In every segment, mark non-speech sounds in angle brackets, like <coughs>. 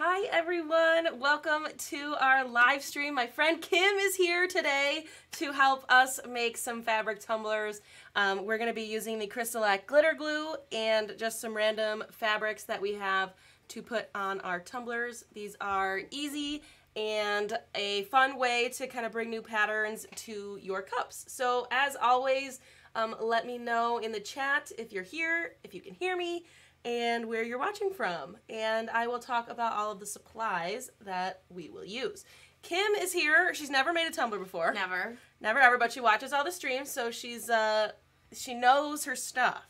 Hi everyone, welcome to our live stream. My friend Kim is here today to help us make some fabric tumblers. Um, we're going to be using the Crystalac glitter glue and just some random fabrics that we have to put on our tumblers. These are easy and a fun way to kind of bring new patterns to your cups. So as always, um, let me know in the chat if you're here, if you can hear me, and where you're watching from. And I will talk about all of the supplies that we will use. Kim is here. She's never made a tumbler before. Never. Never ever, but she watches all the streams, so she's uh she knows her stuff.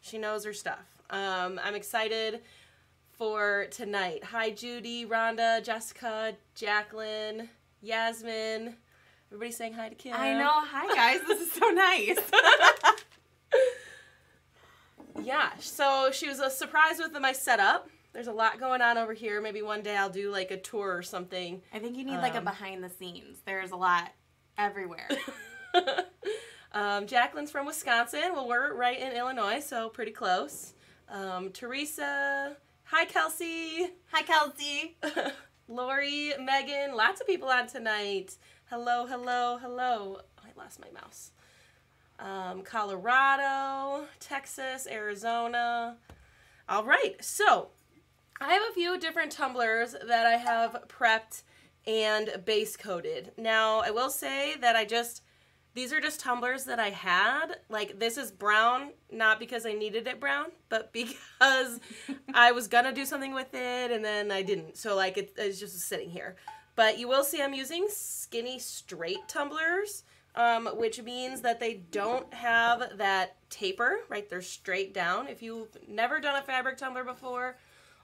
She knows her stuff. Um, I'm excited for tonight. Hi Judy, Rhonda, Jessica, Jacqueline, Yasmin. Everybody saying hi to Kim. I know. Hi guys. This is so <laughs> nice. <laughs> Yeah, so she was a surprise with my setup. There's a lot going on over here. Maybe one day I'll do like a tour or something. I think you need like a Um, behind the scenes. There's a lot everywhere. <laughs> um, Jacqueline's from Wisconsin. Well, we're right in Illinois, so pretty close. Um, Teresa. Hi, Kelsey. Hi Kelsey. <laughs> Lori, Megan, lots of people on tonight. Hello, hello, hello. Oh, I lost my mouse. Um, Colorado, Texas, Arizona. All right, so I have a few different tumblers that I have prepped and base coated. Now, I will say that I just, these are just tumblers that I had. Like, this is brown, not because I needed it brown, but <laughs> because I was gonna do something with it and then I didn't. So, like, it, it's just sitting here. But you will see I'm using skinny straight tumblers, um, which means that they don't have that taper, right? They're straight down. If you've never done a fabric tumbler before,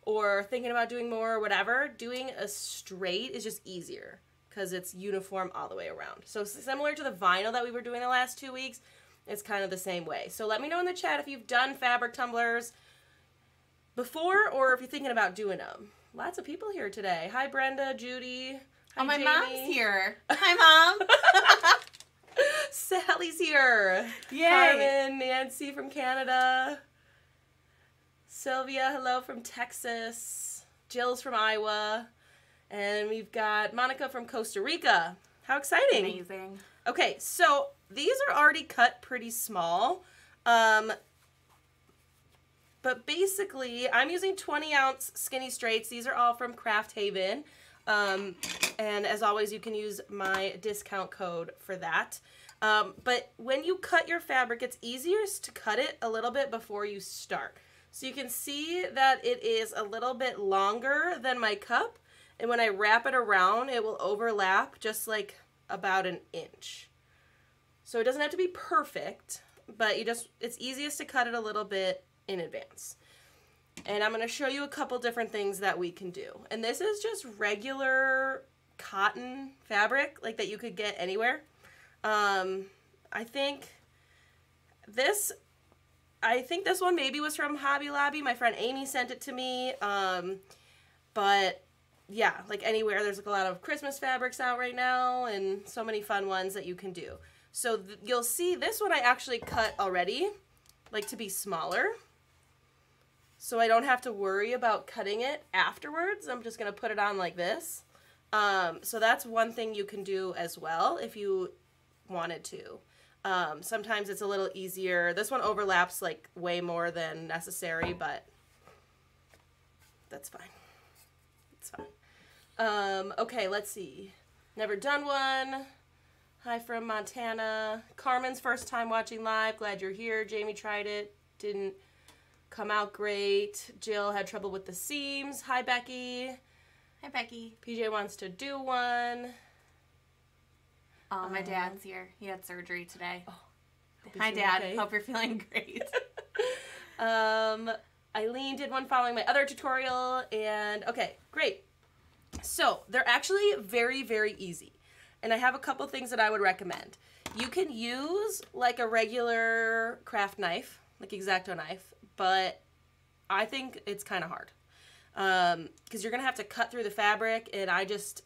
or thinking about doing more or whatever, doing a straight is just easier because it's uniform all the way around. So similar to the vinyl that we were doing the last two weeks, it's kind of the same way. So let me know in the chat if you've done fabric tumblers before or if you're thinking about doing them. Lots of people here today. Hi Brenda, Judy. Hi, Oh, my Jamie. mom's here. <laughs> Hi mom. <laughs> <laughs> Sally's here. Yay. Carmen, Nancy from Canada. Sylvia, hello from Texas. Jill's from Iowa. And we've got Monica from Costa Rica. How exciting. Amazing. Okay, so these are already cut pretty small. Um, but basically, I'm using 20 ounce skinny straights. These are all from Craft Haven. Um, and as always, you can use my discount code for that. Um, but when you cut your fabric, it's easiest to cut it a little bit before you start. So you can see that it is a little bit longer than my cup. And when I wrap it around, it will overlap just like about an inch. So it doesn't have to be perfect, but you just it's easiest to cut it a little bit in advance. And I'm going to show you a couple different things that we can do. And this is just regular cotton fabric like that you could get anywhere. Um, I think this I think this one maybe was from Hobby Lobby. My friend Amy sent it to me. Um, but yeah, like anywhere, there's like a lot of Christmas fabrics out right now and so many fun ones that you can do. So you'll see this one I actually cut already, like to be smaller. So I don't have to worry about cutting it afterwards. I'm just going to put it on like this. Um, so that's one thing you can do as well if you wanted to. Um, sometimes it's a little easier. This one overlaps like way more than necessary, but that's fine. It's fine. Um, okay, let's see. Never done one. Hi from Montana. Carmen's first time watching live. Glad you're here. Jamie tried it. Didn't come out great. Jill had trouble with the seams. Hi, Becky. Hi Becky. PJ wants to do one. Oh, my Um, dad's here. He had surgery today. He's Hi dad. okay. Hope you're feeling great. <laughs> Um, Eileen did one following my other tutorial, and okay, great. So they're actually very, very easy, and I have a couple things that I would recommend. You can use like a regular craft knife, like X-Acto knife, but I think it's kind of hard because you're gonna have to cut through the fabric, and I just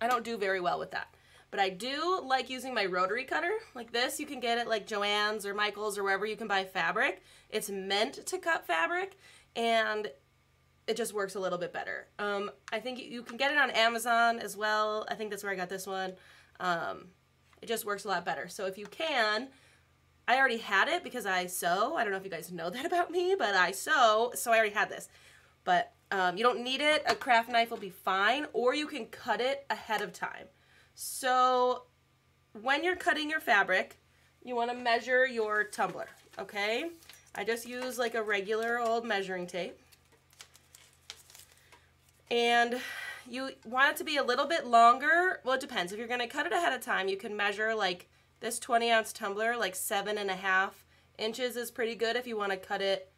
I don't do very well with that. But I do like using my rotary cutter like this. You can get it like Joann's or Michael's or wherever you can buy fabric. It's meant to cut fabric, and it just works a little bit better. Um, I think you can get it on Amazon as well. I think that's where I got this one. Um, it just works a lot better. So if you can, I already had it because I sew. I don't know if you guys know <laughs> that about me, but I sew, so I already had this. But um, you don't need it. A craft knife will be fine, or you can cut it ahead of time. So when you're cutting your fabric, you want to measure your tumbler, okay? I just use like a regular old measuring tape. And you want it to be a little bit longer. Well, it depends. If you're going to cut it ahead of time, you can measure like this 20 ounce tumbler, like seven and a half inches is pretty good if you want to cut it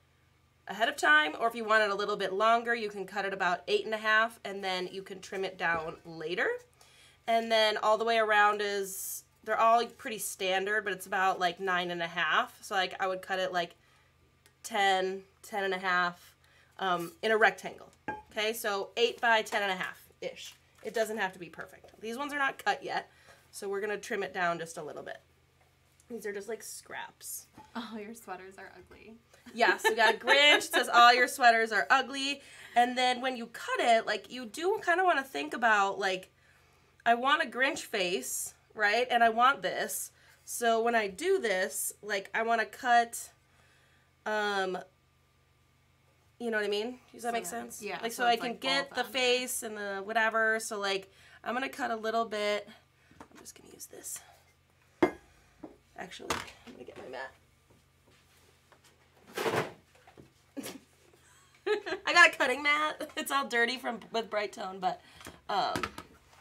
ahead of time. Or if you want it a little bit longer, you can cut it about eight and a half and then you can trim it down later. And then all the way around is, they're all pretty standard, but it's about like nine and a half. So like I would cut it like 10, 10 and a half um, in a rectangle. Okay, so 8 by 10 and a half ish. It doesn't have to be perfect. These ones are not cut yet, so we're going to trim it down just a little bit. These are just like scraps. Oh, your sweaters are ugly. Yes, we got a <laughs> Grinch. Says all your sweaters are ugly. And then when you cut it, like you do kind of want to think about like, I want a Grinch face, right? And I want this. So when I do this, like I want to cut, um, you know what I mean? Does that So make that- sense? yeah, Like so, so I can like, get the face and the whatever. So like I'm gonna cut a little bit. I'm just gonna use this. Actually, I'm gonna get my mat. <laughs> I got a cutting mat. <laughs> It's all dirty from with Brite Tone, but um,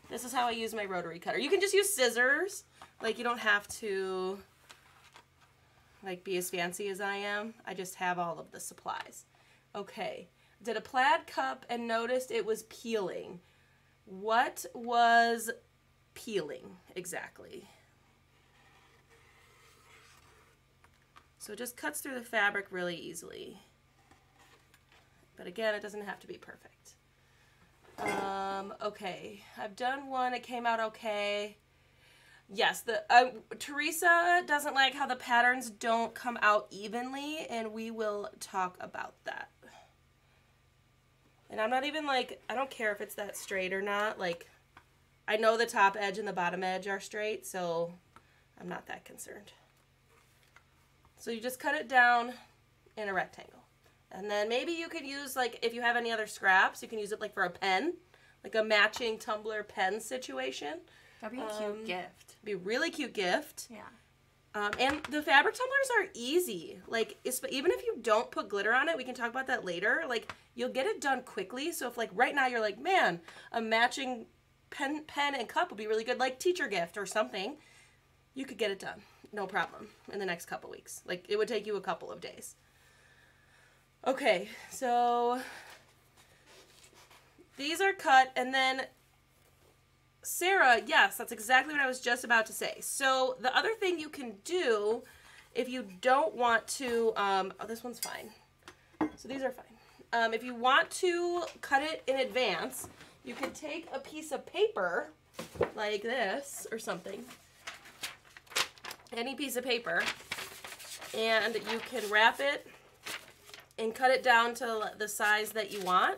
this is how I use my rotary cutter. You can just use scissors. Like you don't have to like be as fancy as I am. I just have all of the supplies. Okay. Did a plaid cup and noticed it was peeling. What was peeling exactly? So it just cuts through the fabric really easily. But again, it doesn't have to be perfect. Um, okay, I've done one. It came out okay. Yes, the uh, Teresa doesn't like how the patterns don't come out evenly, and we will talk about that. And I'm not even like I don't care if it's that straight or not. Like, I know the top edge and the bottom edge are straight, so I'm not that concerned. So you just cut it down in a rectangle. And then maybe you could use like if you have any other scraps, you can use it like for a pen, like a matching tumbler pen situation. That'd be a cute Um, gift. Be a really cute gift. Yeah. Um, and the fabric tumblers are easy. Like even if you don't put glitter on it, we can talk about that later. Like you'll get it done quickly. So if like right now you're like, man, a matching pen pen and cup would be really good, like teacher gift or something, you could get it done. No problem in the next couple weeks. Like it would take you a couple of days. Okay, so these are cut and then Sarah, yes, that's exactly what I was just about to say. So the other thing you can do if you don't want to, um, oh, this one's fine. So these are fine. Um, if you want to cut it in advance, you can take a piece of paper like this or something, any piece of paper, and you can wrap it and cut it down to the size that you want.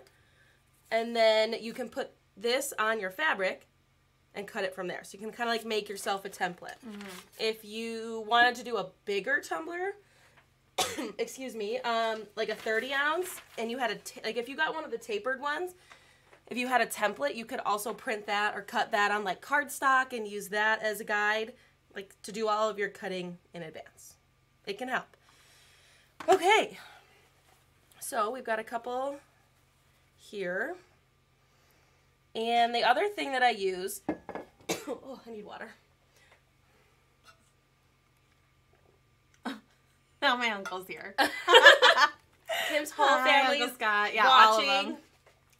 And then you can put this on your fabric and cut it from there. So you can kind of like make yourself a template. If you wanted to do a bigger tumbler, <coughs> excuse me, um, like a 30 ounce, and you had a, t- like if you got one of the tapered ones, if you had a template, you could also print that or cut that on like cardstock and use that as a guide, like to do all of your cutting in advance. It can help. Okay. So we've got a couple here. And the other thing that I use, <coughs> oh, I need water. Now my uncle's here. <laughs> Tim's whole Hi, family Uncle is Scott. Yeah, all of watching.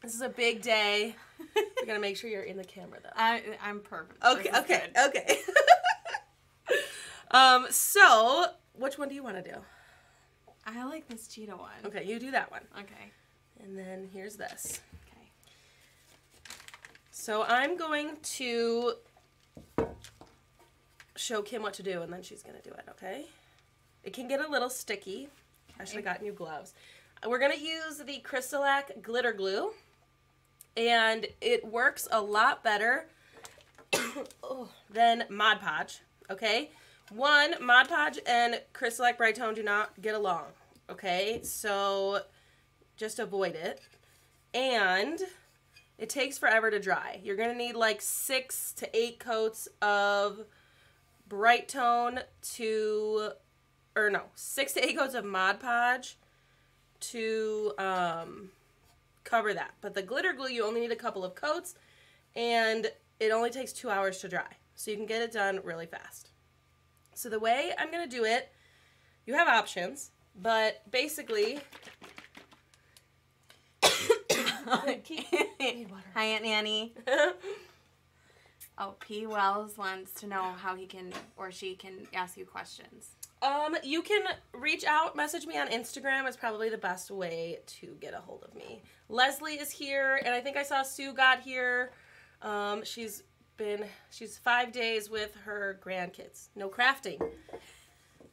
This is a big day. <laughs> We gotta make sure you're in the camera though. I, I'm perfect. Okay, okay, good. okay. <laughs> um, so which one do you want to do? I like this cheetah one. Okay, you do that one. Okay. And then here's this. Okay. So I'm going to show Kim what to do, and then she's gonna do it. Okay? It can get a little sticky. I should have gotten you gloves. we're gonna use the Crystalac glitter glue, and it works a lot better <coughs> than Mod Podge. Okay, one Mod Podge and Crystalac Brite Tone do not get along. Okay, so just avoid it, and it takes forever to dry. You're gonna need like six to eight coats of Brite Tone to, or no, six to eight coats of Mod Podge to um, cover that. But the glitter glue, you only need a couple of coats, and it only takes two hours to dry. So you can get it done really fast. So the way I'm going to do it, you have options, but basically... <coughs> <coughs> Hi, Aunt Nanny. <laughs> Oh, P. Wells wants to know how he can or she can ask you questions. Um, you can reach out, message me on Instagram. It's probably the best way to get a hold of me. Leslie is here, and I think I saw Sue got here. Um, she's been she's five days with her grandkids. No crafting.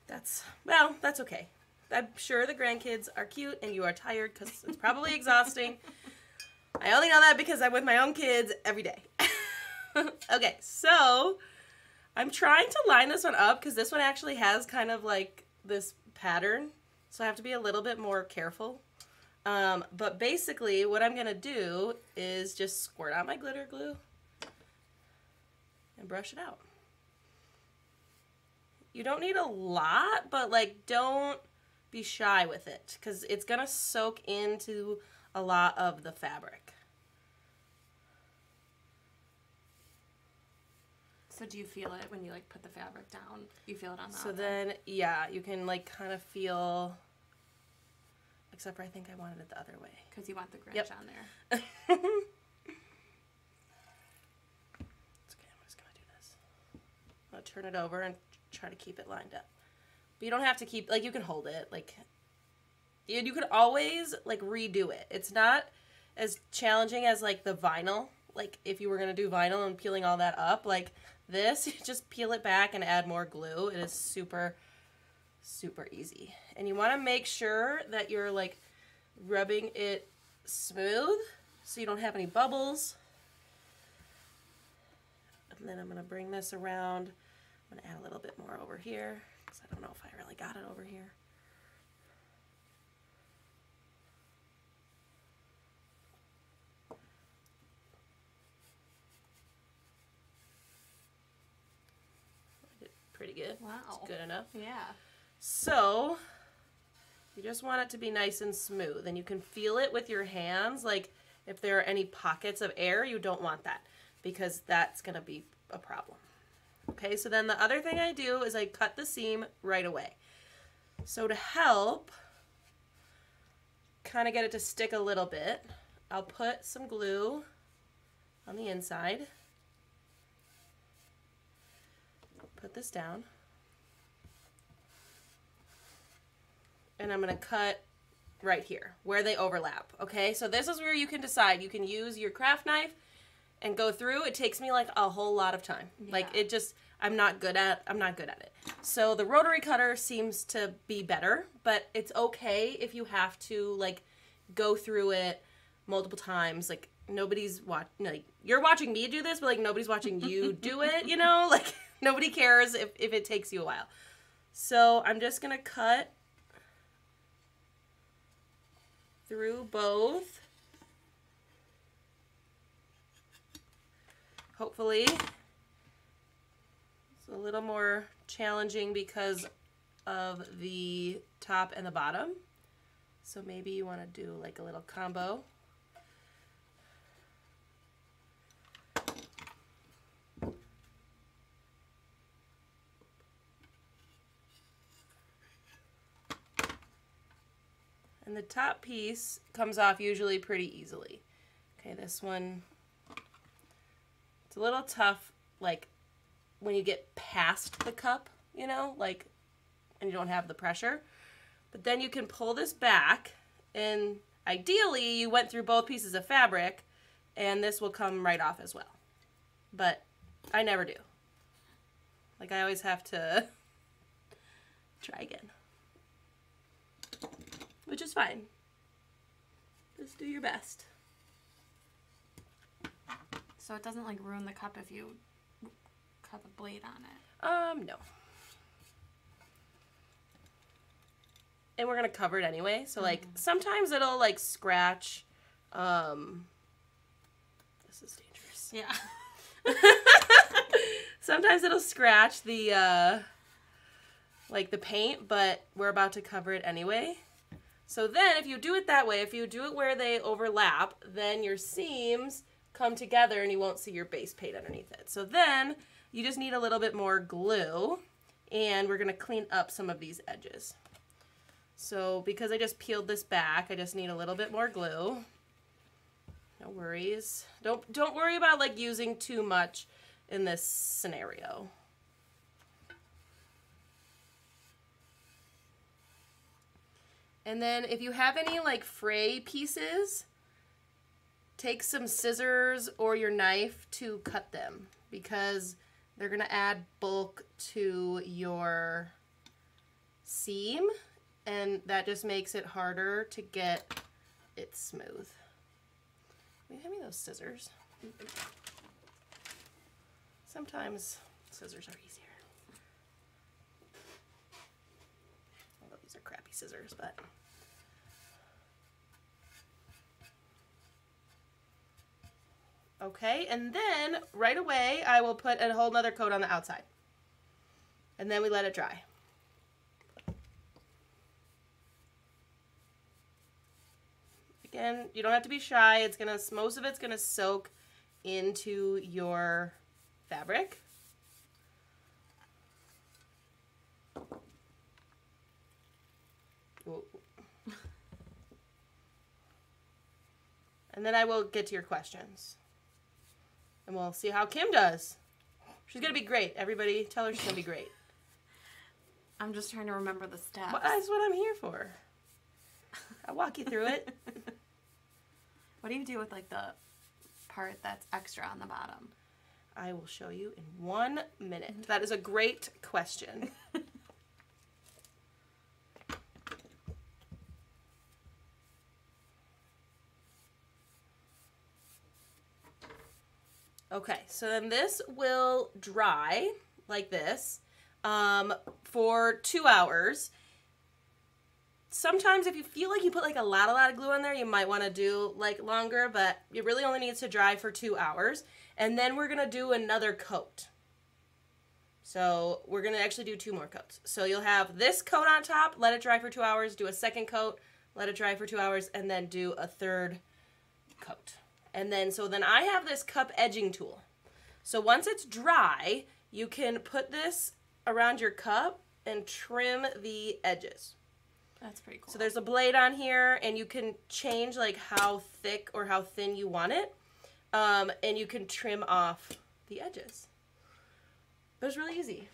That's well, that's okay. I'm sure the grandkids are cute and you are tired because it's probably <laughs> exhausting. I only know that because I'm with my own kids every day. <laughs> okay, so I'm trying to line this one up because this one actually has kind of like this pattern. So I have to be a little bit more careful. Um, but basically what I'm going to do is just squirt out my glitter glue and brush it out. You don't need a lot, but like don't be shy with it because it's going to soak into a lot of the fabric. So do you feel it when you like put the fabric down? You feel it on the So then, yeah, you can like kind of feel. Except for I think I wanted it the other way. because you want the Grinch Yep. on there. <laughs> it's okay. I'm just gonna do this. I'm gonna turn it over and try to keep it lined up. But you don't have to keep like you can hold it like. You you could always like redo it. It's not as challenging as like the vinyl. Like if you were gonna do vinyl and peeling all that up, like this, you <laughs> just peel it back and add more glue. It is super, super easy. And you want to make sure that you're like rubbing it smooth so you don't have any bubbles. And then I'm going to bring this around. I'm going to add a little bit more over here because I don't know if I really got it over here. Pretty good. Wow. It's good enough. Yeah. So, you just want it to be nice and smooth, and you can feel it with your hands. Like, if there are any pockets of air, you don't want that because that's going to be a problem. Okay, so then the other thing I do is I cut the seam right away. So, to help kind of get it to stick a little bit, I'll put some glue on the inside. Put this down. And I'm gonna cut right here where they overlap. Okay, so this is where you can decide. You can use your craft knife and go through. It takes me like a whole lot of time. Like it just I'm not good at I'm not good at it. So the rotary cutter seems to be better, but it's okay if you have to like go through it multiple times. Like nobody's watch like you're watching me do this, but like nobody's watching you <laughs> do it, you know? <laughs> Like nobody cares if, if it takes you a while. So I'm just gonna cut through both. Hopefully, it's a little more challenging because of the top and the bottom. So maybe you want to do like a little combo. And the top piece comes off usually pretty easily. Okay, this one, it's a little tough, like, when you get past the cup, you know, like, and you don't have the pressure. But then you can pull this back, and ideally you went through both pieces of fabric, and this will come right off as well. But I never do. Like, I always have to <laughs> try again which is fine. Just do your best. So it doesn't like ruin the cup if you cut the blade on it. Um, no. And we're gonna cover it anyway, so like sometimes it'll like scratch. Um, this is dangerous. Yeah. <laughs> Sometimes it'll scratch the uh, like the paint, but we're about to cover it anyway. So then, if you do it that way, if you do it where they overlap, then your seams come together and you won't see your base paint underneath it. So then you just need a little bit more glue and we're gonna clean up some of these edges. So because I just peeled this back, I just need a little bit more glue. No worries. Don't don't worry about like using too much in this scenario. And then if you have any like fray pieces, take some scissors or your knife to cut them because they're going to add bulk to your seam and that just makes it harder to get it smooth. Will you hand me those scissors? Sometimes scissors are easier. Although these are crappy scissors, but. Okay, and then right away I will put a whole nother coat on the outside. And then we let it dry. Again, you don't have to be shy. It's gonna most of it's gonna soak into your fabric. Whoa. And then I will get to your questions. And we'll see how Kim does. She's gonna be great. Everybody tell her she's gonna be great. <laughs> I'm just trying to remember the steps. Well, that's what I'm here for. I'll walk you through it. <laughs> What do you do with like the part that's extra on the bottom? I will show you in one minute. That is a great question. <laughs> Okay, so then this will dry like this um, for two hours. Sometimes if you feel like you put like a lot, a lot of glue on there, you might want to do like longer, but it really only needs to dry for two hours. And then we're gonna do another coat. So we're gonna actually do two more coats. So you'll have this coat on top, let it dry for two hours, do a second coat, let it dry for two hours, and then do a third coat. And then, so then I have this cup edging tool. So once it's dry, you can put this around your cup and trim the edges. That's pretty cool. So there's a blade on here, and you can change like how thick or how thin you want it, um, and you can trim off the edges. But it's really easy.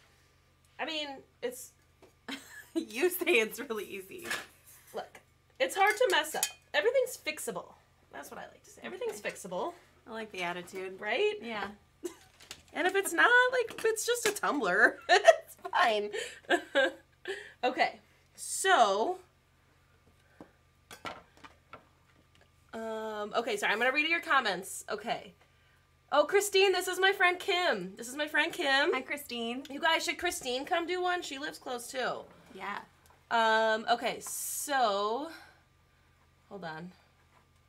I mean, it's <laughs> you say it's really easy. look, it's hard to mess up. Everything's fixable. That's what I like to say. Everything's fixable, I like the attitude. right? Yeah. <laughs> And if it's not, like, if it's just a tumbler, <laughs> it's fine. <laughs> okay, so. Um, okay, sorry, I'm gonna read your comments. Okay. Oh, Christine, this is my friend Kim. This is my friend Kim. Hi, Christine. You guys, should Christine come do one? She lives close too. Yeah. Um, okay, so. Hold on.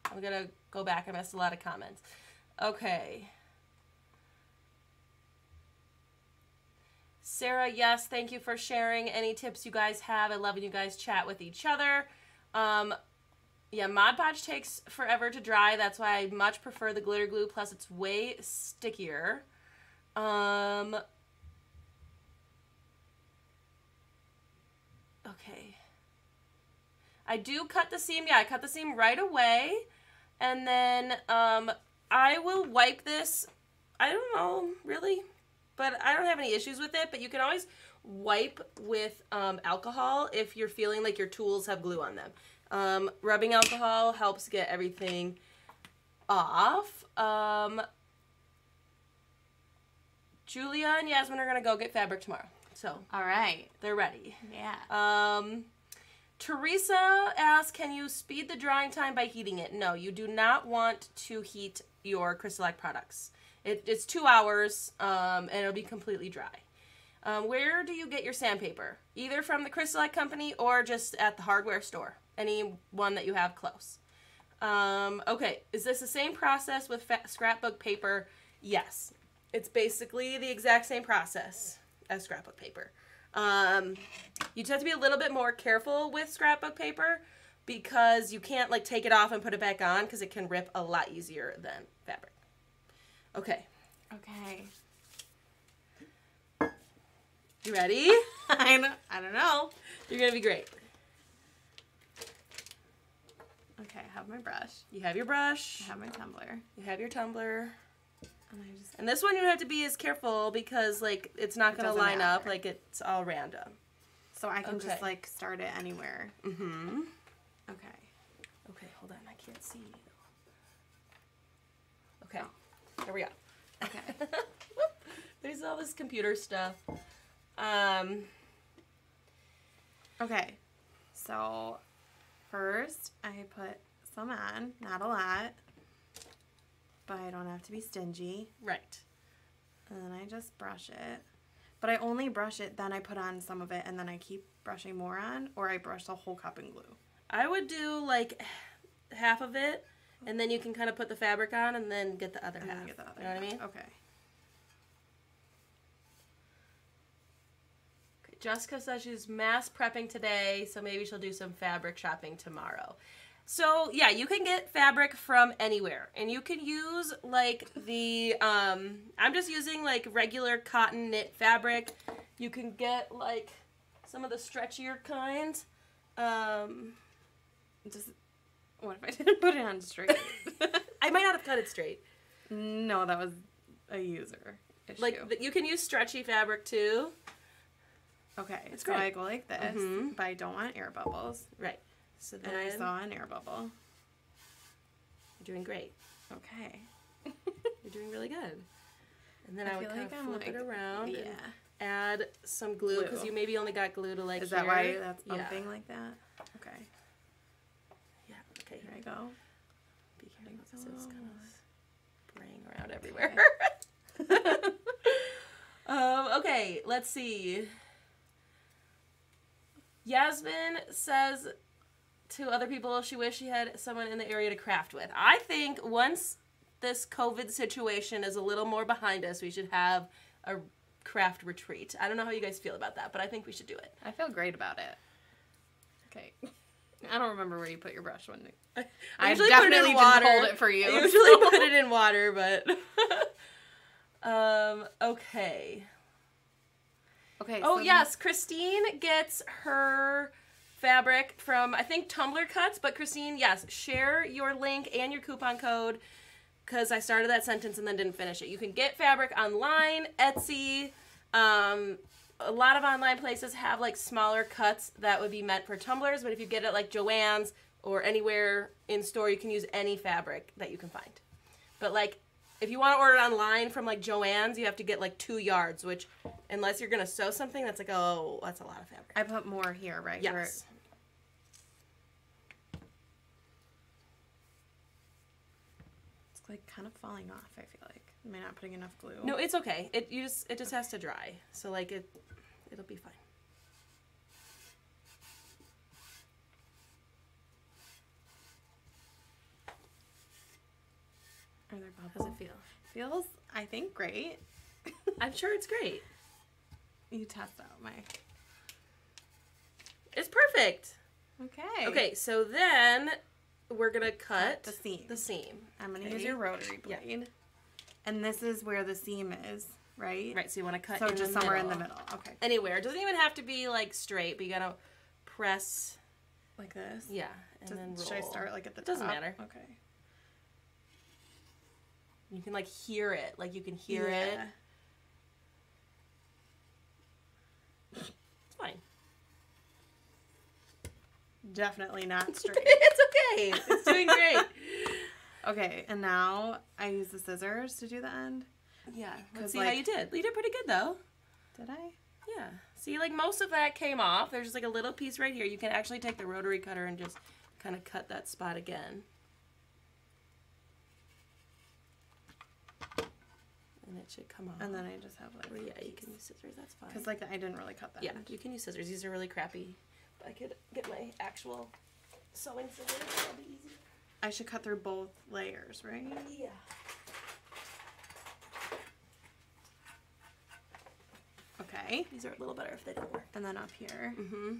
I'm gonna go back. I missed a lot of comments. Okay. Sarah, yes, thank you for sharing any tips you guys have. I love when you guys chat with each other. Um, yeah, Mod Podge takes forever to dry. That's why I much prefer the glitter glue. Plus, it's way stickier. Um, okay. I do cut the seam. Yeah, I cut the seam right away. And then um, I will wipe this. I don't know, really. But I don't have any issues with it. But you can always wipe with um, alcohol if you're feeling like your tools have glue on them. Um, rubbing alcohol helps get everything off. Um, Julia and Yasmin are going to go get fabric tomorrow. So All right. they're ready. Yeah. Um, Teresa asks, can you speed the drying time by heating it? No, you do not want to heat your Crystalac products. It, it's two hours, um, and it'll be completely dry. Um, where do you get your sandpaper? Either from the Crystalac company or just at the hardware store. Any one that you have close. Um, okay, is this the same process with scrapbook paper? Yes. It's basically the exact same process as scrapbook paper. Um, you just have to be a little bit more careful with scrapbook paper because you can't like take it off and put it back on because it can rip a lot easier than fabric. Okay, Okay. you ready? <laughs> I don't, I don't know. You're gonna be great. Okay, I have my brush. You have your brush, I have my tumbler. you have your tumbler, And I just and this one you have to be as careful because like it's not gonna doesn't line up, like it's all random. so I can Okay. just like start it anywhere. Mm-hmm. Okay. Okay, hold on, I can't see. You. Okay, here we go. Okay. <laughs> There's all this computer stuff. Um, Okay. So first I put some on, not a lot. But I don't have to be stingy. right. And then I just brush it. But I only brush it, then I put on some of it, and then I keep brushing more on, or I brush the whole cup in glue. I would do like half of it, and then you can kind of put the fabric on, and then get the other And half. get the other. You know what I mean? Okay. Okay, Jessica says she's mass prepping today, so maybe she'll do some fabric shopping tomorrow. So yeah, you can get fabric from anywhere, and you can use like the um, I'm just using like regular cotton knit fabric. You can get like some of the stretchier kind. Um, Just what if I <laughs> didn't put it on straight? <laughs> I might not have cut it straight. no, that was a user issue. Like you can use stretchy fabric too. okay, it's so great. I go like this, Mhm. but I don't want air bubbles. Right. So then And I saw an air bubble. you're doing great. Okay. <laughs> You're doing really good. And then I, I would kind like of I'm, flip it around yeah. add some glue because you maybe only got glue to like. Is that why here. that's Yeah. bumping like that? Okay. Yeah. Okay. Here I go. Be careful because it's kind go. of spraying around everywhere. <laughs> um, okay, let's see. Yasmin says to other people she wished she had someone in the area to craft with. I think once this COVID situation is a little more behind us, we should have a craft retreat. I don't know how you guys feel about that, but I think we should do it. I feel great about it. Okay. I don't remember where you put your brush when <laughs> I I usually put it in definitely didn't water. hold it for you, I <laughs> usually so- <laughs> put it in water, but um okay. Okay. Oh so yes, Christine gets her fabric from I think Tumblr Cuts, but Christine, yes, share your link and your coupon code because I started that sentence and then didn't finish it. You can get fabric online, Etsy. Um, a lot of online places have like smaller cuts that would be meant for tumblers, but if you get it like Joann's or anywhere in store, you can use any fabric that you can find. But like if you want to order it online from like Joann's, you have to get like two yards, which unless you're gonna sew something, that's like oh, that's a lot of fabric. I put more here, right? Yes. Like kind of falling off. I feel like. Am I not putting enough glue? No, it's okay. It you just it just has to dry. So like it it'll be fine. Are there bubbles? How's bubbles? it feel? Feels, I think, great. <laughs> I'm sure it's great. You test out my. It's perfect. Okay. Okay, so then we're gonna cut The seam. The seam. I'm gonna use your rotary blade. Yeah. And this is where the seam is, right? Right. So you want to cut So just somewhere middle. in the middle. Okay. Anywhere. It doesn't even have to be like straight, but you gotta press. Like this. Yeah, and Does- then roll. should I start like at the Doesn't top? matter. Okay. You can like hear it. Like you can hear it. It's fine. Definitely not straight. it's okay. It's doing <laughs> great. okay, and now I use the scissors to do the end. Yeah. Let's see how you did. You did pretty good though. Did I? Yeah. See, like most of that came off. There's just like a little piece right here. You can actually take the rotary cutter and just kind of cut that spot again. And it should come off. And then I just have like. Yeah, you can use scissors. That's fine. Because like I didn't really cut that. Yeah, you can use scissors. These are really crappy. I could get my actual sewing scissors. That'll be easy. I should cut through both layers, right? Yeah. Okay. These are a little better if they don't work. And then up here. Mm-hmm.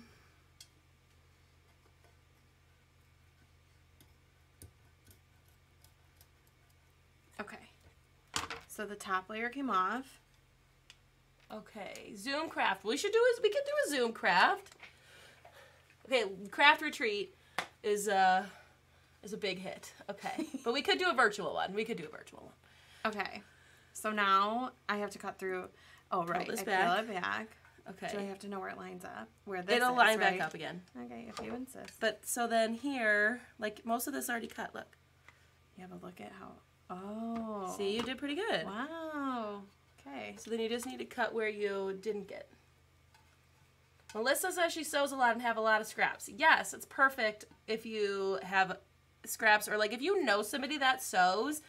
Okay. So the top layer came off. Okay, Zoom craft. We should do is we could do a Zoom craft. Okay, craft retreat is uh is a big hit. Okay, <laughs> but we could do a virtual one. We could do a virtual one. Okay. So now I have to cut through. Oh right, this I back. peel it back. Okay, Do I have to know where it lines up? Where this it'll is, line right? back up again. Okay, if you insist. But so then here, like most of this already cut. Look, Yeah, but look at how. Oh. see, you did pretty good. Wow. Okay. So then you just need to cut where you didn't get. Melissa says she sews a lot and have a lot of scraps. Yes, it's perfect if you have scraps or like if you know somebody that sews,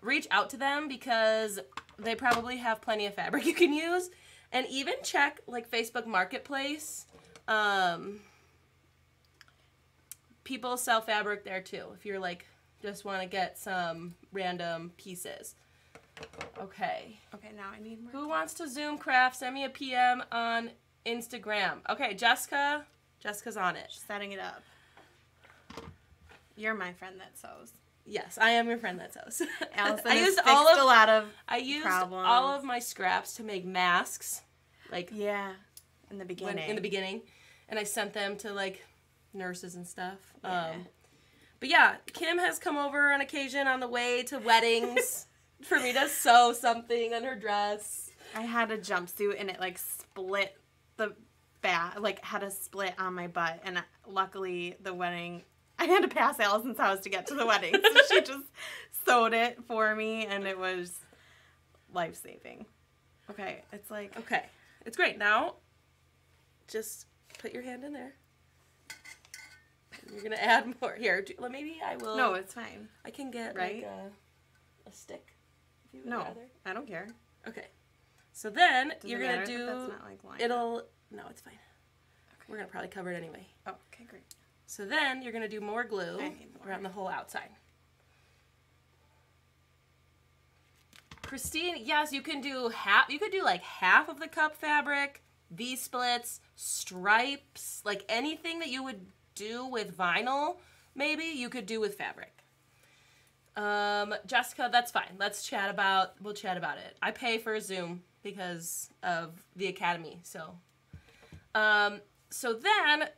reach out to them because they probably have plenty of fabric <laughs> you can use. And even check like Facebook Marketplace. Um, people sell fabric there too if you're like just want to get some random pieces. Okay. Okay, now I need more. Who wants to Zoom craft? Send me a PM on Instagram. Okay, Jessica. Jessica's on it. Setting it up. You're my friend that sews. Yes, I am your friend that sews. <laughs> Alison I used all a of lot of. I used problems. all of my scraps to make masks, like Yeah. In the when, beginning. in the beginning, and I sent them to like nurses and stuff. Yeah. Um, but yeah, Kim has come over on occasion on the way to weddings <laughs> for me to sew something on her dress. I had a jumpsuit and it like split the back, like had a split on my butt. And uh, luckily, the wedding, I had to pass Alison's house to get to the wedding. So she <laughs> just sewed it for me and it was life saving. Okay, it's like, Okay, it's great. Now, just put your hand in there. You're gonna <laughs> add more here. do- well, Maybe I will. no, it's fine. I can get Right? like a, a stick. If you would No, rather. I don't care. Okay. So then Does you're gonna do. That's not like it'll. No, it's fine. We're gonna probably cover it anyway. Oh, okay, great. So then you're gonna do more glue more. around the whole outside. Christine, yes, you can do half. You could do like half of the cup fabric, V splits, stripes, like anything that you would do with vinyl. Maybe you could do with fabric. Um, Jessica, that's fine. Let's chat about. We'll chat about it. I pay for Zoom because of the academy. So, um, so then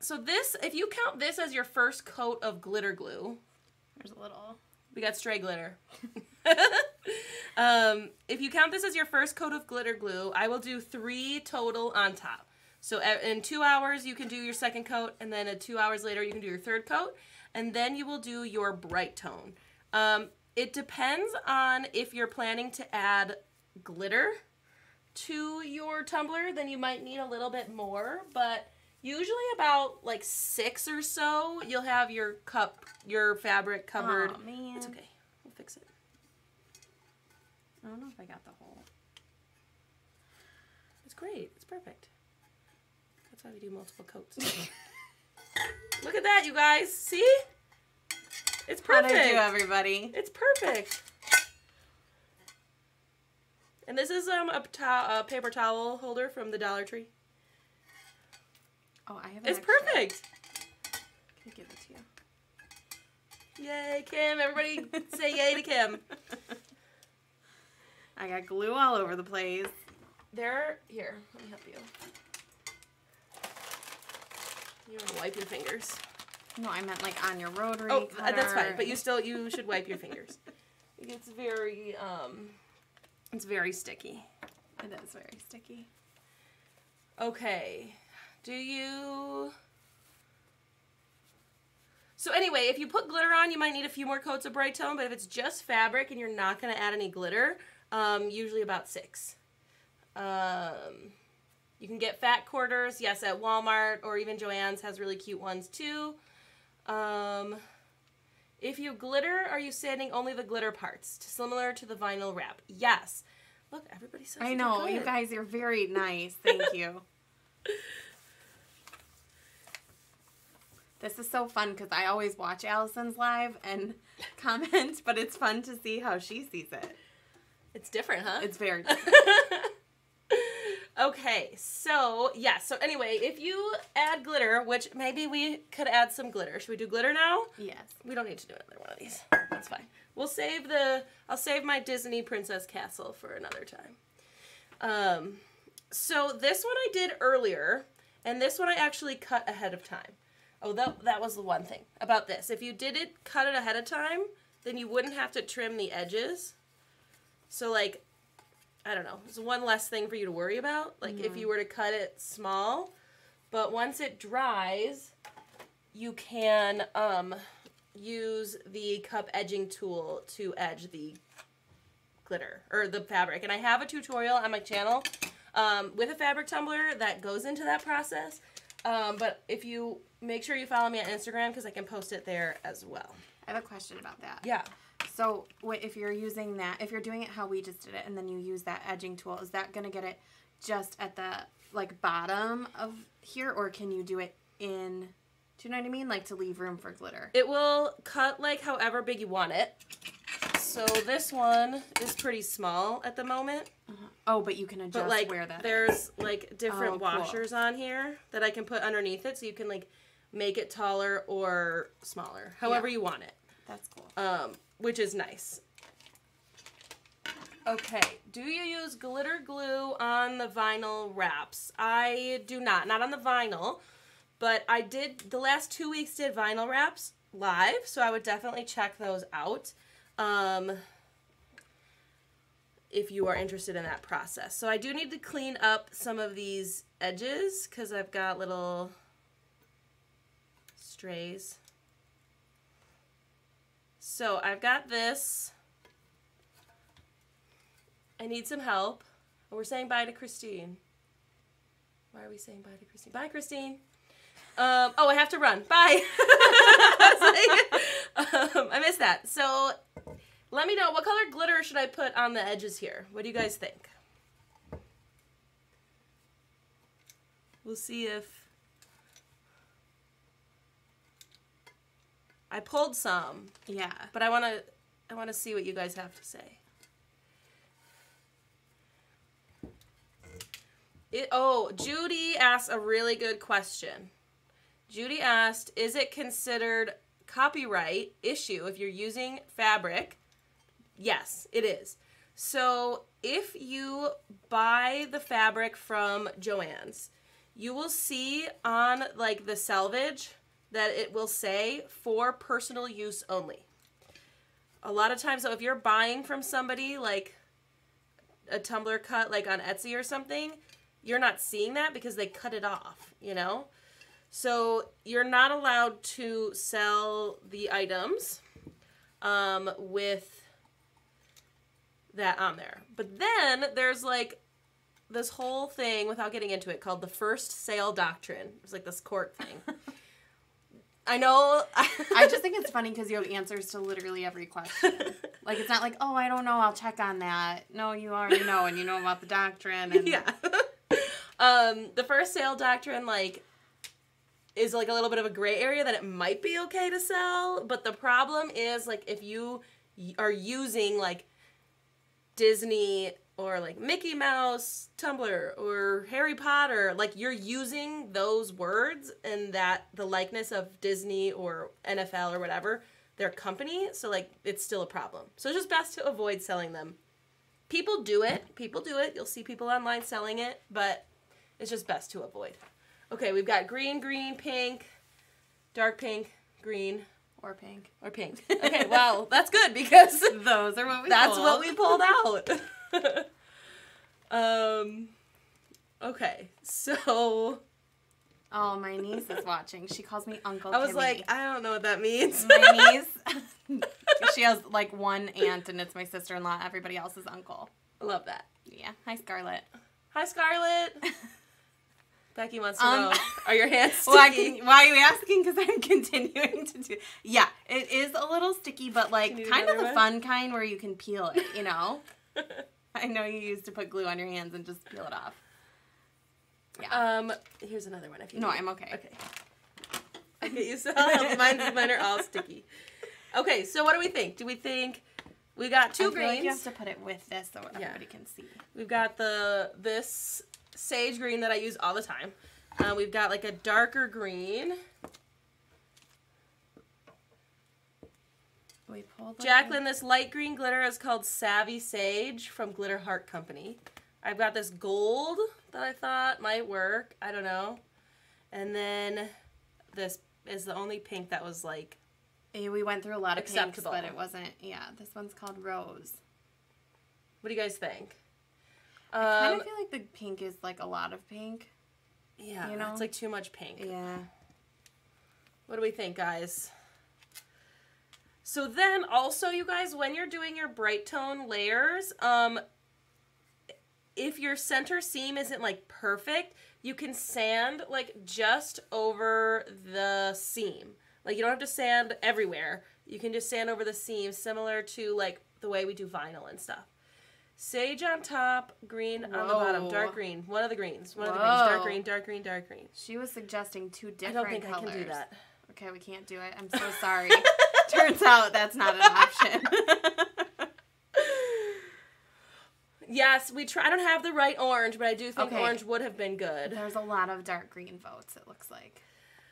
so this, if you count this as your first coat of glitter glue, There's a little. we got stray glitter. <laughs> um, if you count this as your first coat of glitter glue, I will do three total on top. So in two hours, you can do your second coat, and then two hours later, you can do your third coat, and then you will do your Brite Tone. Um, it depends on if you're planning to add glitter to your tumbler, then you might need a little bit more, but usually about like six or so, you'll have your cup, your fabric covered. Aw, man. It's okay. We'll fix it. I don't know if I got the whole. It's great. It's perfect. That's why we do multiple coats. <laughs> Look at that, you guys. See? It's perfect. I do, everybody? It's perfect. And this is um a, to- a paper towel holder from the Dollar Tree. Oh, I have. It's extra. perfect. Can I give it to you? Yay, Kim. Everybody <laughs> say yay to Kim. I got glue all over the place. There, here, let me help you. You want to wipe your fingers. No, I meant like on your rotary. Oh, uh, that's fine. But you still you should wipe your fingers. <laughs> It's very um, it's very sticky. It is very sticky. Okay, do you? So anyway, if you put glitter on, you might need a few more coats of Brite Tone. But if it's just fabric and you're not gonna add any glitter, um, usually about six. Um, You can get fat quarters, yes, at Walmart or even Joann's has really cute ones too. Um, if you glitter, are you sanding only the glitter parts, similar to the vinyl wrap? Yes. Look, everybody says. I know, you guys are very <laughs> nice. Thank you. This is so fun because I always watch Alison's live and <laughs> comment, but it's fun to see how she sees it. It's different, huh? It's very <laughs> okay, so yeah, so anyway, if you add glitter, which maybe we could add some glitter. Should we do glitter now? yes. We don't need to do another one of these. That's fine. We'll save the I'll save my Disney Princess Castle for another time. Um so this one I did earlier, and this one I actually cut ahead of time. Oh, that that was the one thing about this. If you did it cut it ahead of time, then you wouldn't have to trim the edges. So like I don't know, it's one less thing for you to worry about. Like if you were to cut it small, but once it dries, you can um, use the cup edging tool to edge the glitter or the fabric. And I have a tutorial on my channel um, with a fabric tumbler that goes into that process. Um, but if you make sure you follow me on Instagram because I can post it there as well. I have a question about that. Yeah. So, if you're using that? If you're doing it how we just did it, and then you use that edging tool, is that gonna get it just at the like bottom of here, or can you do it in? Do you know what I mean? Like to leave room for glitter. It will cut like however big you want it. So this one is pretty small at the moment. Oh, but you can adjust But like where that. there's like different Oh, cool. washers on here that I can put underneath it so you can like make it taller or smaller, however Yeah. you want it. That's cool. Um, which is nice. Okay, do you use glitter glue on the vinyl wraps? I do not, not on the vinyl, but I did the last two weeks did vinyl wraps live, so I would definitely check those out. Um, if you are interested in that process. So I do need to clean up some of these edges because I've got little strays. So I've got this. I need some help. Oh, We're saying bye to Christine. Why are we saying bye to Christine? Bye, Christine. Um, oh, I have to run. Bye. <laughs> I, <laughs> um, I missed that. So let me know what color glitter should I put on the edges here? What do you guys think? We'll see if I pulled some, Yeah. but I want to I want to see what you guys have to say. It, oh, Judy asked a really good question. Judy asked, "Is it considered copyright issue if you're using fabric?" Yes, it is. So, if you buy the fabric from Joann's, you will see on like the selvage that it will say for personal use only. A lot of times, so if you're buying from somebody like a tumbler cut, like on Etsy or something, you're not seeing that because they cut it off, you know? So you're not allowed to sell the items um, with that on there. But then there's like this whole thing, without getting into it, called the first sale doctrine. It's like this court thing. <laughs> I know. <laughs> I just think it's funny because you have answers to literally every question. <laughs> Like it's not like, oh, I don't know, I'll check on that. No, you already know, and you know about the doctrine. And yeah. <laughs> um, the first sale doctrine, like, is like a little bit of a gray area that it might be okay to sell, but the problem is like if you are using like Disney or like Mickey Mouse, tumbler, or Harry Potter, like you're using those words and that the likeness of Disney or NFL or whatever, their company, so like it's still a problem. So it's just best to avoid selling them people do it. People do it. You'll see people online selling it, but it's just best to avoid. Okay, we've got green, green, pink, dark pink, green, Or pink. or pink. <laughs> Okay, well, that's good because Those are what we that's pulled. what we pulled out. <laughs> <laughs> um okay. So Oh, my niece is watching. She calls me Uncle I was Kimmy. like, I don't know what that means. my <laughs> niece. <laughs> she has like one aunt, and it's my sister in law. Everybody else is uncle. I love that. Yeah. Hi, Scarlett. Hi Scarlett. Becky wants to Um, know. Are your hands sticky? Well, can, why are you asking? Because I'm continuing to do. Yeah, it is a little sticky, but like Can you do kind of the fun kind where you can peel it. You know. I know you used to put glue on your hands and just peel it off. Yeah. um, here's another one. If you no, need. I'm okay. Okay. <laughs> Okay, you still have mine. Mine are all sticky. Okay, so what do we think? Do we think we got I two feel like you have to put it with this so Yeah. everybody can see. We've got the this sage green that I use all the time. Uh, we've got like a darker green. We pulled. like, Jacqueline, this light green glitter is called Savvy Sage from Glitter Heart Company. I've got this gold that I thought might work. I don't know. And then this is the only pink that was like, we went through a lot of pinks, but it wasn't. Yeah, this one's called Rose. what do you guys think? I kind Um, of feel like the pink is like a lot of pink. yeah, you know? it's like too much pink. Yeah. What do we think, guys? So then also you guys when you're doing your Brite Tone layers, um if your center seam isn't like perfect, you can sand like just over the seam. Like you don't have to sand everywhere. You can just sand over the seam similar to like the way we do vinyl and stuff. Sage on top, green on the bottom, dark green. One of the greens. One of the greens. Dark green, dark green, dark green. She was suggesting two different colors. I don't think colors. I can do that. Okay, we can't do it. I'm so <laughs> sorry. Turns out that's not an option. <laughs> Yes, we try. I don't have the right orange, but I do think Okay. orange would have been good. There's a lot of dark green votes, it looks like.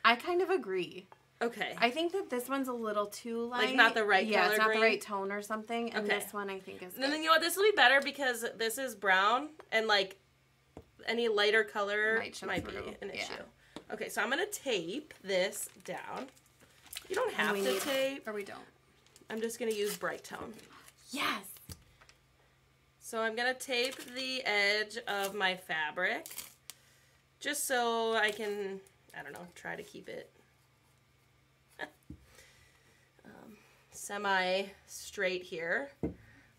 I kind of agree. Okay. I think that this one's a little too light. Like, not the right Yeah, color it's not green? the right tone or something. And Okay. this one I think is and then good. you know what? This will be better because this is brown, and like any lighter color Might might, be through. an Yeah. issue. Okay, so I'm gonna tape this down. You don't have we to tape. Or we don't. I'm just gonna use Brite Tone. Yes. So I'm gonna tape the edge of my fabric, just so I can, I don't know, try to keep it <laughs> um, semi straight here.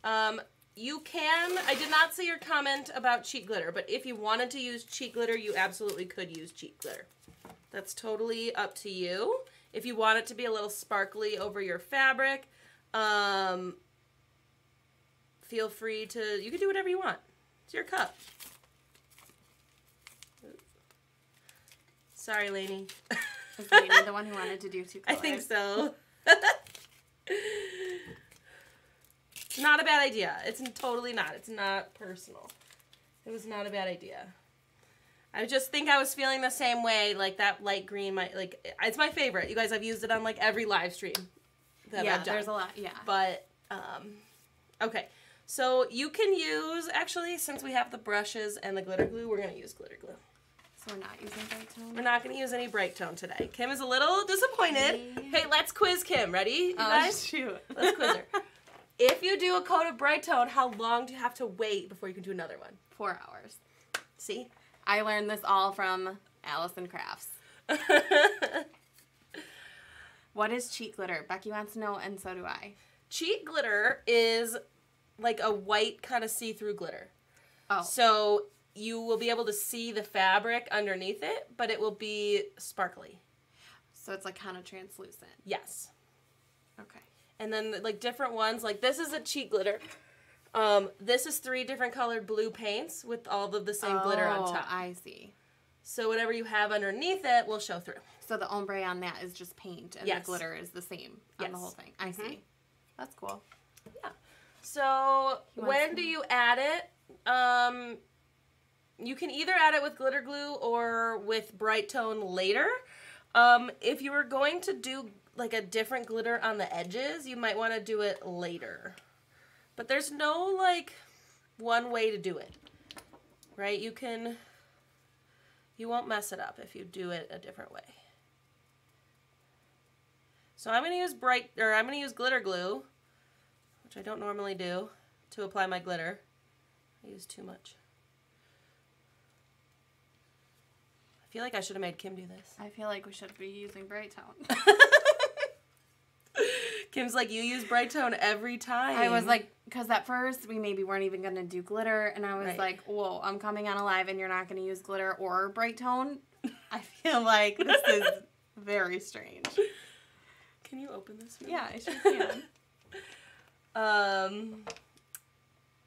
Um, you can, I did not see your comment about cheat glitter, but if you wanted to use cheat glitter, you absolutely could use cheat glitter. That's totally up to you. If you want it to be a little sparkly over your fabric, um, feel free to you can do whatever you want. It's your cup. Sorry Lainey. Lainey the <laughs> one who wanted to do two colors? i think so. It's <laughs> not a bad idea. It's totally not. It's not personal. It was not a bad idea i just think i was feeling the same way like that light green my like it's my favorite you guys i've used it on like every live stream that yeah, I've done. there's a lot. Yeah. But um, okay, so you can use actually since we have the brushes and the glitter glue, we're gonna use glitter glue. So we're not using Brite Tone. We're not gonna use any Brite Tone today. Kim is a little disappointed. Really? Hey, let's quiz Kim. Ready, you Oh guys? shoot. Let's quiz her. <laughs> If you do a coat of Brite Tone, how long do you have to wait before you can do another one? Four hours. See? I learned this all from Alison Crafts. <laughs> What is cheat glitter? Becky wants to know, and so do I. Cheat glitter is like a white kind of see-through glitter. Oh, So you will be able to see the fabric underneath it, but it will be sparkly. so it's like kind of translucent. Yes. Okay. And then like different ones, like this is a cheat glitter. Um, this is three different colored blue paints with all of the same glitter on Oh, top. I see. So whatever you have underneath it will show through. So the ombre on that is just paint, and Yes. the glitter is the same on Yes. the whole thing. I see. That's cool. Yeah. So when do you add it? Um, you can either add it with glitter glue or with Brite Tone later. Um, if you were going to do like a different glitter on the edges, you might want to do it later. But there's no like one way to do it. Right? You can you won't mess it up if you do it a different way. So I'm going to use bright or I'm going to use glitter glue which I don't normally do, to apply my glitter. I use too much. I feel like I should have made Kim do this. I feel like we should be using Brite Tone. <laughs> <laughs> Kim's like, you use Brite Tone every time. I was like, because at first we maybe weren't even gonna do glitter, and I was Right. like, whoa, I'm coming on alive, and you're not gonna use glitter or Brite Tone. I feel like this is <laughs> very strange. can you open this? for me? Yeah, I sure can. <laughs> Um,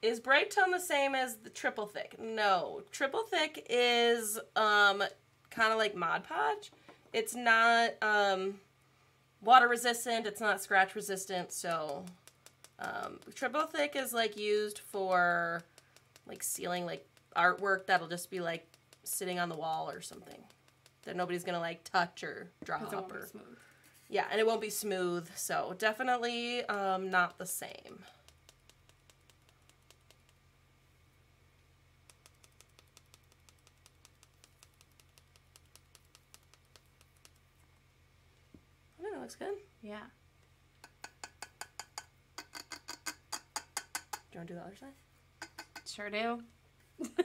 is Brite Tone the same as the triple thick? No, triple thick is um kind of like Mod Podge. It's not um water resistant. It's not scratch resistant. So um, triple thick is like used for like sealing like artwork that'll just be like sitting on the wall or something that nobody's gonna like touch or drop it won't be or smooth. yeah, and it won't be smooth, so definitely um, not the same. Looks good. Yeah. Do you want to do the other side? Sure do.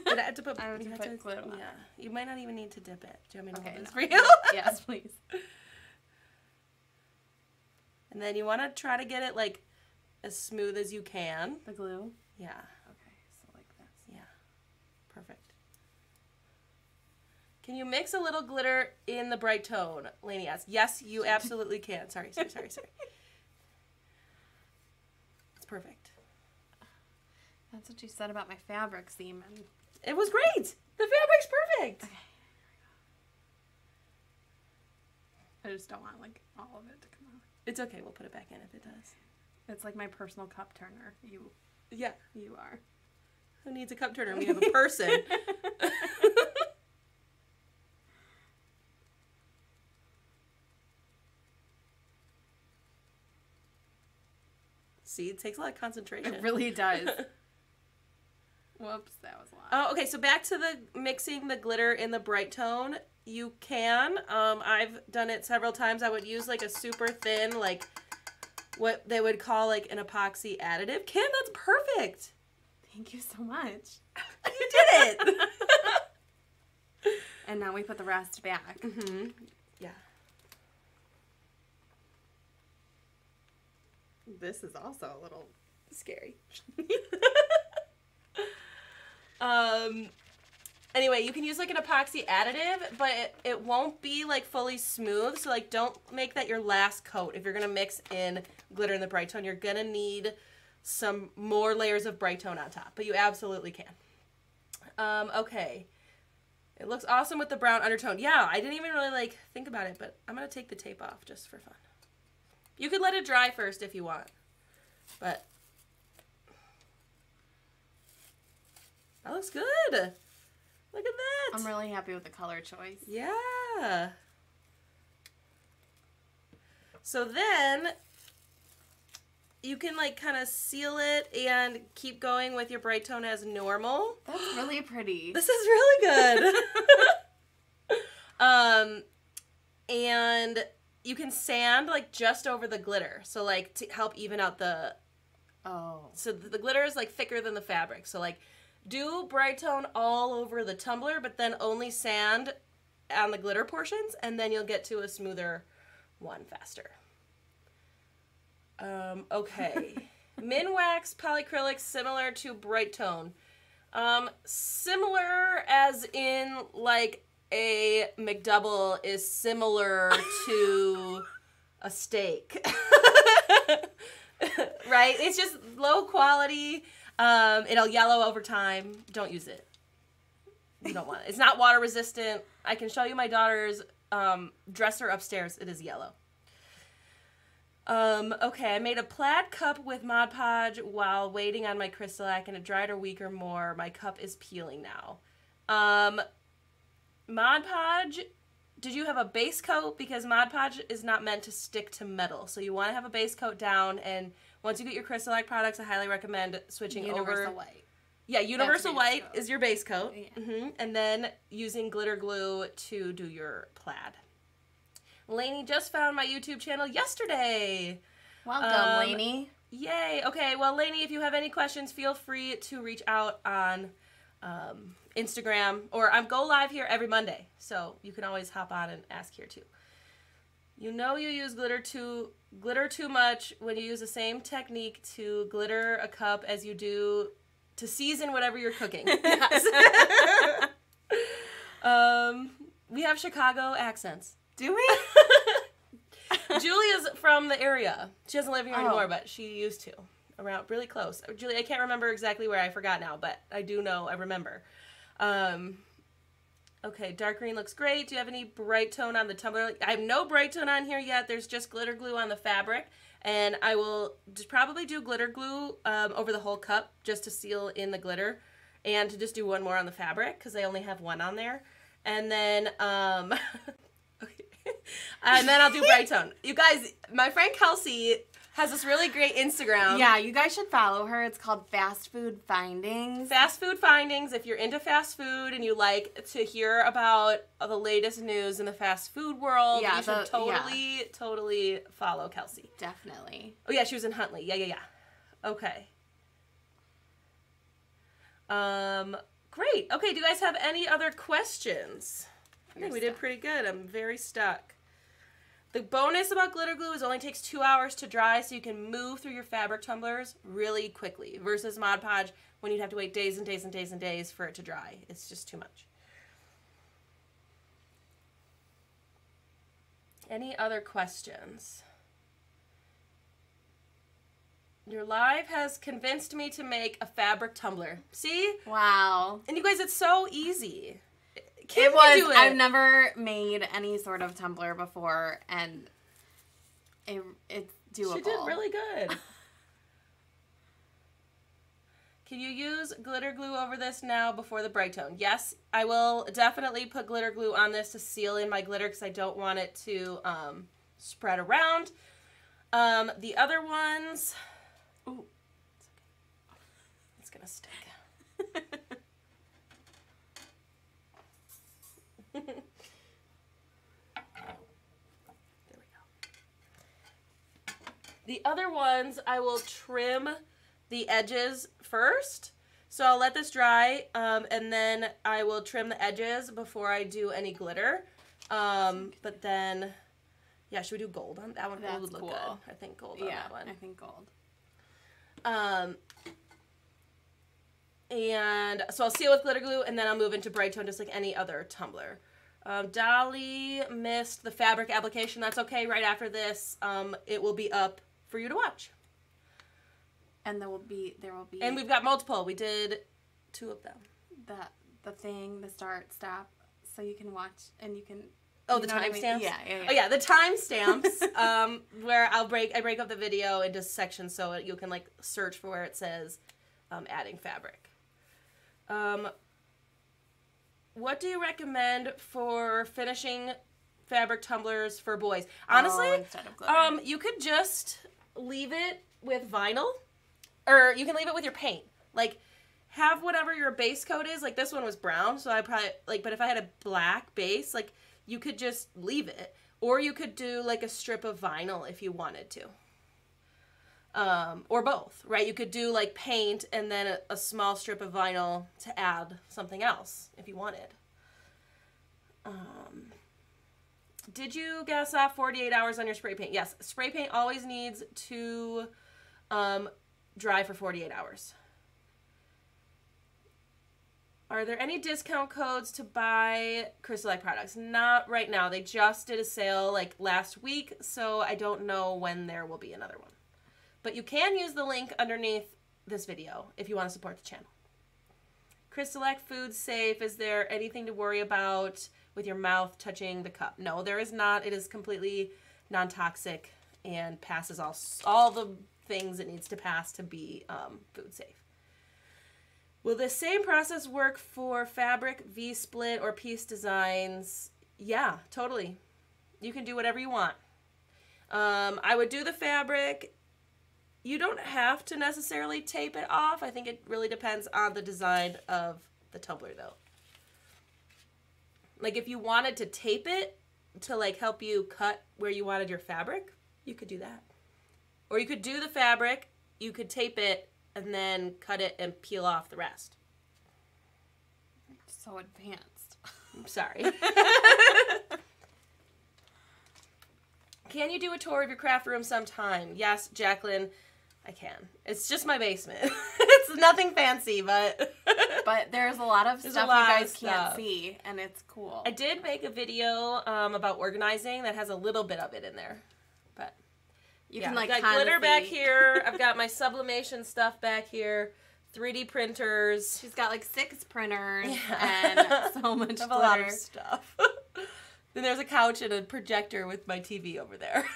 Did I have to put? <laughs> I have to put glue on Yeah, you might not even need to dip it. Do you want me to Okay, hold this no. for you? <laughs> yes, please. and then you want to try to get it like as smooth as you can. The glue. Yeah. Okay, so like this. Yeah. Perfect. Can you mix a little glitter in the Brite Tone? Lainey asks. Yes, you <laughs> absolutely can. Sorry, sorry, sorry, sorry. It's perfect. That's what you said about my fabric seam and It was great. The fabric's perfect. Okay. I just don't want like all of it to come out. It's okay. We'll put it back in if it does. It's like my personal cup turner. You Yeah. you are. Who needs a cup turner? We have a person. <laughs> See, it takes a lot of concentration. It really does. <laughs> Whoops, that was a lot. Oh, okay. So back to the mixing the glitter in the Brite Tone. You can. Um, I've done it several times. I would use like a super thin, like what they would call like an epoxy additive. Kim, that's perfect. Thank you so much. You did it. <laughs> And now we put the rest back. hmm Yeah. This is also a little Scary. <laughs> um. Anyway, you can use like an epoxy additive, but it, it won't be like fully smooth. So like, don't make that your last coat. If you're gonna mix in glitter in the Brite Tone, you're gonna need some more layers of Brite Tone on top. But you absolutely can. Um. Okay. It looks awesome with the brown undertone. Yeah, I didn't even really like think about it, but I'm gonna take the tape off just for fun. You could let it dry first if you want, but that looks good. Look at that. I'm really happy with the color choice. Yeah. So then you can like kind of seal it and keep going with your Brite Tone as normal. That's really <gasps> pretty. This is really good. <laughs> <laughs> um and you can sand like just over the glitter. So like to help even out the oh. so the, the glitter is like thicker than the fabric. So like do Brite Tone all over the tumbler, but then only sand on the glitter portions, and then you'll get to a smoother one faster. Um, okay. <laughs> Minwax polyacrylic similar to Brite Tone. Um, similar as in like a McDouble is similar to a steak. <laughs> right? It's just low quality. Um, it'll yellow over time. Don't use it. You don't want it. It's not water resistant. I can show you my daughter's um, dresser upstairs. It is yellow. Um, okay, I made a plaid cup with Mod Podge while waiting on my Crystalac and it dried a week or more. My cup is peeling now. Um, Mod Podge, did you have a base coat? Because Mod Podge is not meant to stick to metal. So you want to have a base coat down and once you get your Crystalac products, I highly recommend switching Universal over. white. Yeah, universal white coat. is your base coat. Yeah. hmm And then using glitter glue to do your plaid. Lainey just found my YouTube channel yesterday. Welcome, Um, Lainey. Yay. Okay, well, Lainey, if you have any questions, feel free to reach out on um, Instagram or I'm go live here every Monday. So you can always hop on and ask here too. You know you use glitter too glitter too much when you use the same technique to glitter a cup as you do to season whatever you're cooking. <laughs> Yes. <laughs> um, we have Chicago accents. Do we? <laughs> Julia's from the area. She doesn't live here Oh. anymore, but she used to. Around really close. Julia, I can't remember exactly where. I forgot now, but I do know. I remember. Um, okay, dark green looks great. Do you have any Brite Tone on the tumbler? I have no Brite Tone on here yet. There's just glitter glue on the fabric, and I will just probably do glitter glue um, over the whole cup just to seal in the glitter, and to just do one more on the fabric because I only have one on there, and then um, <laughs> okay, and then I'll do <laughs> Brite Tone. You guys, my friend Kelsey has this really great Instagram. yeah, you guys should follow her. It's called Fast Food Findings. Fast food findings. If you're into fast food and you like to hear about the latest news in the fast food world, Yeah, you should the- totally, totally follow Kelsey. Definitely. Oh yeah, she was in Huntley. Yeah, yeah, yeah. Okay. Um, great. Okay, do you guys have any other questions? I think we did pretty good. I'm very stuck. The bonus about glitter glue is it only takes two hours to dry, so you can move through your fabric tumblers really quickly. Versus Mod Podge, when you'd have to wait days and days and days and days for it to dry. It's just too much. Any other questions? Your live has convinced me to make a fabric tumbler. See? Wow. And you guys, it's so easy. Kim it was. do it. I've never made any sort of tumbler before, and it, it's doable. She did really good. <laughs> Can you use glitter glue over this now before the Brite Tone? Yes, I will definitely put glitter glue on this to seal in my glitter because I don't want it to um, spread around. Um, the other ones, Ooh. it's gonna stick. <laughs> There we go. The other ones, I will trim the edges first. So I'll let this dry, um, and then I will trim the edges before I do any glitter. Um, but then, yeah, should we do gold on that one? That's would look cool. good. I think gold on yeah, that one. I think gold. Um, and so I'll seal with glitter glue, and then I'll move into Brite Tone just like any other tumbler. Um, Dolly missed the fabric application. That's okay. Right after this, um, it will be up for you to watch. And there will be there will be And we've got multiple. We did two of them. the the thing, the start, stop, so you can watch and you can. Oh, the what I mean? Yeah, yeah, yeah. Oh yeah, the timestamps. <laughs> um, where I'll break I break up the video into sections so you can like search for where it says um, adding fabric. Um, what do you recommend for finishing fabric tumblers for boys? Honestly, Oh, instead of glitter. um, you could just leave it with vinyl, or you can leave it with your paint. Like, have whatever your base coat is. Like this one was brown, so I probably like. But if I had a black base, like you could just leave it, or you could do like a strip of vinyl if you wanted to. Um, or both, right? You could do like paint and then a, a small strip of vinyl to add something else if you wanted. Um, did you gas off 48 hours on your spray paint? Yes, spray paint always needs to um, dry for 48 hours. Are there any discount codes to buy Crystalac products? Not right now. They just did a sale like last week, so I don't know when there will be another one. But you can use the link underneath this video if you want to support the channel. Crystalac Food Safe, is there anything to worry about with your mouth touching the cup? No, there is not. It is completely non-toxic and passes all all the things it needs to pass to be um, food safe. Will the same process work for fabric, V-split, or piece designs? Yeah, totally. You can do whatever you want. Um, I would do the fabric. You don't have to necessarily tape it off. I think it really depends on the design of the tumbler, though. Like if you wanted to tape it to like help you cut where you wanted your fabric, you could do that. Or you could do the fabric, you could tape it, and then cut it and peel off the rest. so advanced. I'm sorry. <laughs> can you do a tour of your craft room sometime? Yes, Jacqueline, I can. It's just my basement. <laughs> it's nothing fancy, but <laughs> But there's a lot of There's stuff lot you guys can't see, and it's cool. I did make a video um, about organizing that has a little bit of it in there. But you yeah, can like I've got glitter back here. <laughs> I've got my sublimation stuff back here. 3D printers. She's got like six printers Yeah. and so much I have glitter. a lot of stuff. then there's a couch and a projector with my TV over there.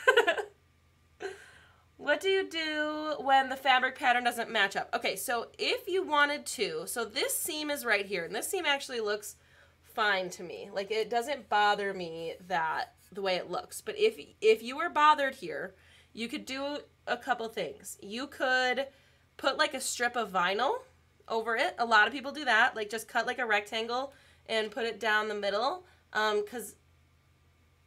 What do you do when the fabric pattern doesn't match up? Okay, so if you wanted to, so this seam is right here, and this seam actually looks fine to me. Like it doesn't bother me that the way it looks. But if if you were bothered here, you could do a couple things. You could put like a strip of vinyl over it. A lot of people do that. Like just cut like a rectangle and put it down the middle. Um, cause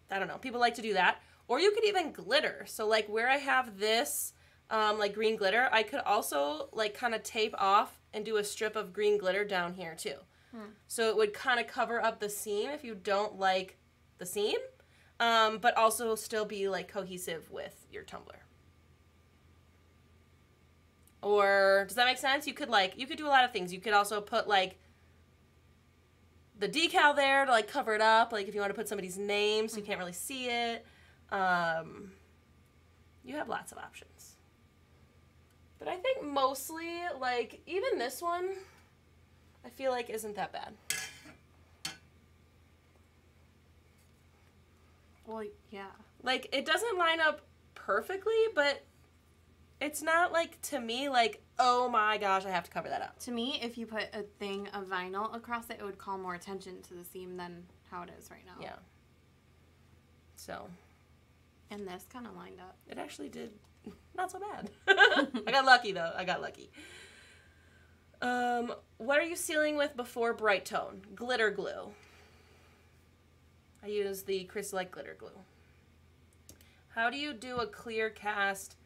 I don't know, people like to do that. Or you could even glitter. So like where I have this um, like green glitter, I could also like kind of tape off and do a strip of green glitter down here too. So it would kind of cover up the seam if you don't like the seam, um, but also still be like cohesive with your tumbler. Or does that make sense? You could like you could do a lot of things. You could also put like the decal there to like cover it up, like if you want to put somebody's name so you can't really see it. Um, you have lots of options. But I think mostly like even this one I feel like isn't that bad. Well, yeah. Like it doesn't line up perfectly, but it's not like to me like oh my gosh I have to cover that up. To me, if you put a thing of vinyl across it, it would call more attention to the seam than how it is right now. Yeah. So And this kind of lined up. it actually did <laughs> not so bad. <laughs> I got lucky though. I got lucky. Um, what are you sealing with before Brite Tone? Glitter glue. I use the Crystalac glitter glue. How do you do a clear cast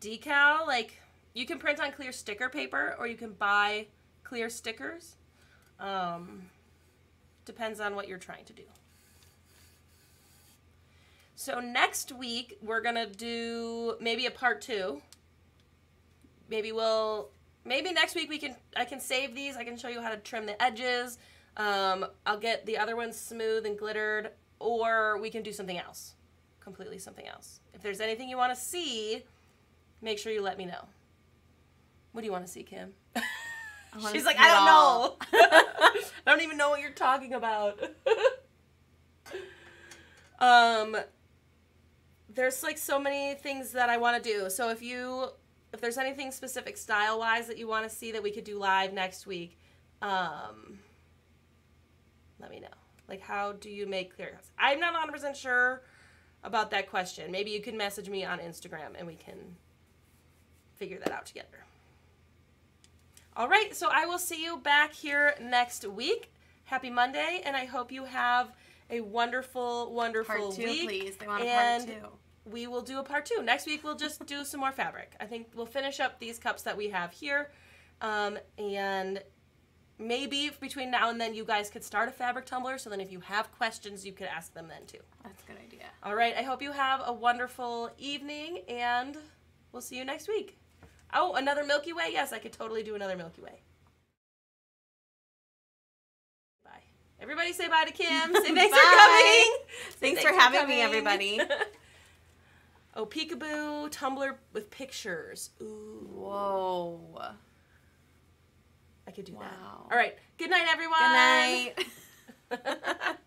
decal? Like you can print on clear sticker paper or you can buy clear stickers. Um, depends on what you're trying to do. So next week we're gonna do maybe a part two. Maybe we'll maybe next week we can I can save these. I can show you how to trim the edges. Um, I'll get the other ones smooth and glittered, or we can do something else, completely something else. If there's anything you want to see, make sure you let me know. What do you want to see, Kim? She's like, I don't all." know. <laughs> <laughs> I don't even know what you're talking about. <laughs> um, there's like so many things that I want to do. So if you, if there's anything specific style wise that you want to see that we could do live next week, um, let me know. Like, how do you make clear cuts? I'm not 100% sure about that question. Maybe you can message me on Instagram and we can figure that out together. All right, so I will see you back here next week. Happy Monday, and I hope you have a wonderful, wonderful Part two, week. please. They want a part two. We will do a part two. Next week, we'll just do some more fabric. I think we'll finish up these cups that we have here. Um, and maybe between now and then, you guys could start a fabric tumbler. So then, if you have questions, you could ask them then too. That's a good idea. All right, I hope you have a wonderful evening, and we'll see you next week. Oh, another Milky Way? Yes, I could totally do another Milky Way. Bye. Everybody say bye to Kim. Say thanks for coming. Say Thanks for having me, everybody. <laughs> oh, peekaboo tumbler with pictures. Ooh, Whoa. I could do that. All right. Good night, everyone. Good night. <laughs>